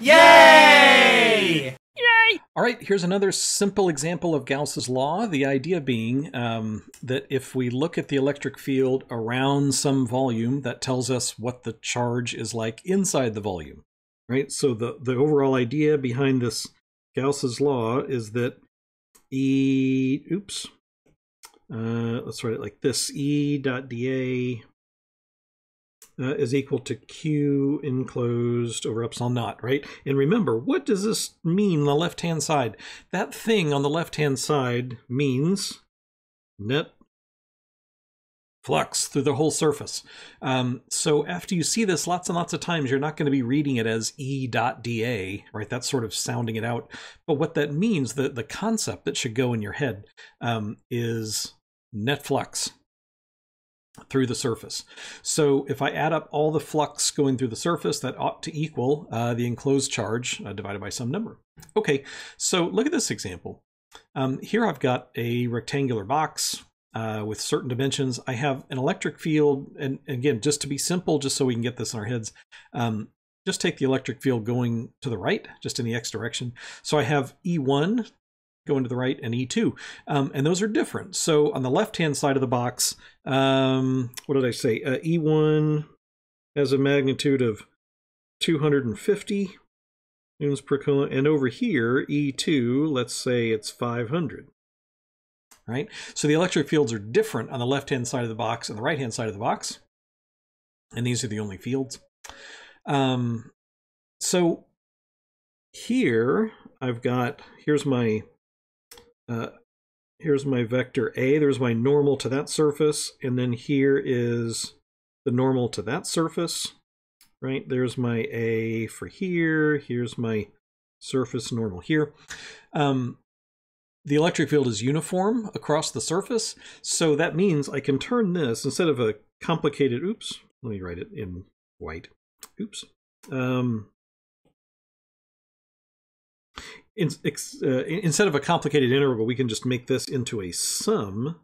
Yay! Yay! All right, here's another simple example of Gauss's law. The idea being um, that if we look at the electric field around some volume, that tells us what the charge is like inside the volume, right? So the, the overall idea behind this Gauss's law is that E, oops, uh, let's write it like this, E dot dA uh, is equal to Q enclosed over epsilon naught, right? And remember, what does this mean on the left-hand side? That thing on the left-hand side means net flux through the whole surface. Um, so after you see this lots and lots of times, you're not going to be reading it as E dot dA, right? That's sort of sounding it out. But what that means, the, the concept that should go in your head um, is net flux through the surface. So if I add up all the flux going through the surface, that ought to equal uh, the enclosed charge uh, divided by some number. Okay, so look at this example. Um, here I've got a rectangular box uh, with certain dimensions. I have an electric field, and again, just to be simple, just so we can get this in our heads, um, just take the electric field going to the right, just in the x direction. So I have E1 going to the right and E2. Um, and those are different. So on the left-hand side of the box, um, what did I say? Uh, E1 has a magnitude of 250 newtons per coulomb. And over here, E2, let's say it's 500. Right? So the electric fields are different on the left-hand side of the box and the right-hand side of the box. And these are the only fields. Um, so here I've got, here's my uh, here's my vector A. There's my normal to that surface. And then here is the normal to that surface, right? There's my A for here. Here's my surface normal here. Um, the electric field is uniform across the surface. So that means I can turn this, instead of a complicated, oops, let me write it in white. Oops. Um, in, uh, instead of a complicated integral, we can just make this into a sum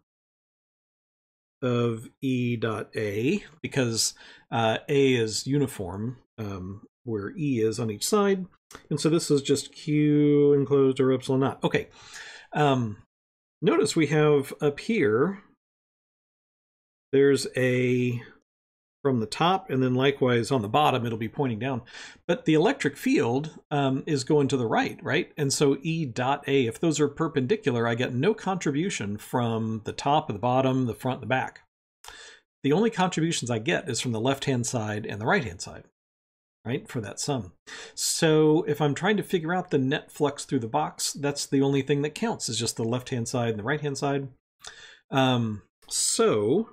of E dot A because uh, A is uniform um, where E is on each side. And so this is just Q enclosed or epsilon naught. Okay. Um, notice we have up here, there's a from the top and then likewise on the bottom it'll be pointing down. But the electric field um, is going to the right right? And so e dot a if those are perpendicular i get no contribution from the top the bottom the front the back. The only contributions i get is from the left hand side and the right hand side right for that sum. So if i'm trying to figure out the net flux through the box that's the only thing that counts is just the left hand side and the right hand side. Um, so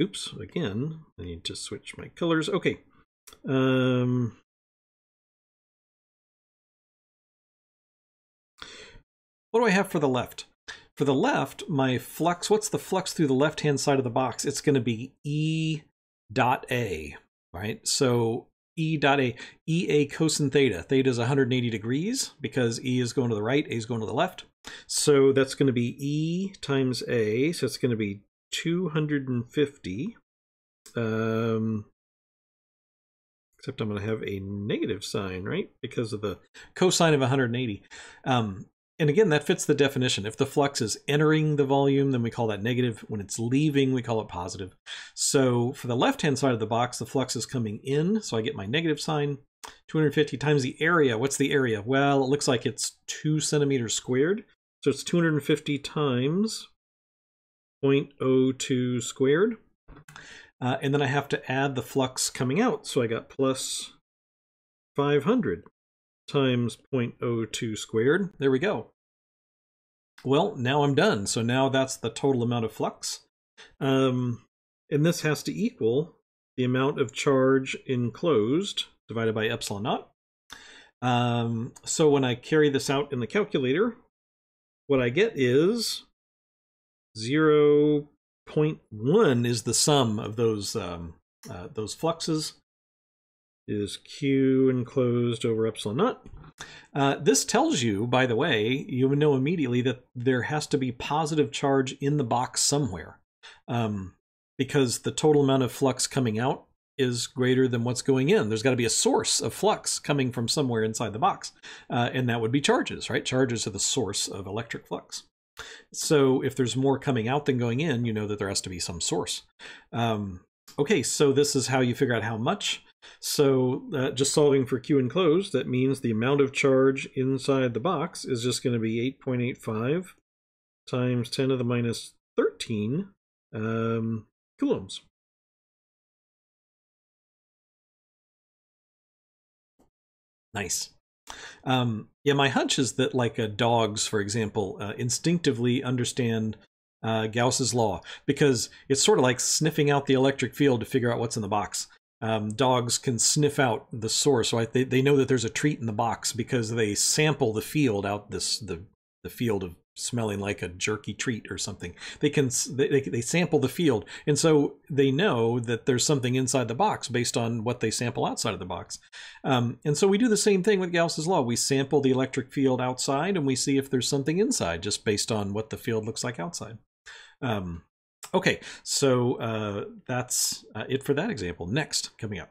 Oops, again, I need to switch my colors. Okay. Um, what do I have for the left? For the left, my flux, what's the flux through the left-hand side of the box? It's going to be E dot A, right? So E dot A, E A cosine theta. Theta is 180 degrees because E is going to the right, A is going to the left. So that's going to be E times A. So it's going to be 250. Um, except I'm going to have a negative sign, right? Because of the cosine of 180. Um, and again, that fits the definition. If the flux is entering the volume, then we call that negative. When it's leaving, we call it positive. So for the left-hand side of the box, the flux is coming in, so I get my negative sign. 250 times the area. What's the area? Well, it looks like it's 2 centimeters squared. So it's 250 times 0.02 squared. Uh, and then I have to add the flux coming out. So I got plus 500 times 0.02 squared. There we go. Well, now I'm done. So now that's the total amount of flux. Um, and this has to equal the amount of charge enclosed divided by epsilon naught. Um, so when I carry this out in the calculator, what I get is 0 0.1 is the sum of those um, uh, those fluxes is q enclosed over epsilon naught. Uh, this tells you, by the way, you know immediately that there has to be positive charge in the box somewhere, um, because the total amount of flux coming out is greater than what's going in. There's got to be a source of flux coming from somewhere inside the box, uh, and that would be charges, right? Charges are the source of electric flux. So if there's more coming out than going in, you know that there has to be some source. Um, okay, so this is how you figure out how much. So uh, just solving for Q enclosed, that means the amount of charge inside the box is just going to be 8.85 times 10 to the minus 13 um, coulombs. Nice. Um, yeah, my hunch is that like uh, dogs, for example, uh, instinctively understand uh, Gauss's law because it's sort of like sniffing out the electric field to figure out what's in the box. Um, dogs can sniff out the source, right? They, they know that there's a treat in the box because they sample the field out this the the field of smelling like a jerky treat or something. They can they, they sample the field, and so they know that there's something inside the box based on what they sample outside of the box. Um, and so we do the same thing with Gauss's law. We sample the electric field outside, and we see if there's something inside just based on what the field looks like outside. Um, okay, so uh, that's uh, it for that example. Next, coming up.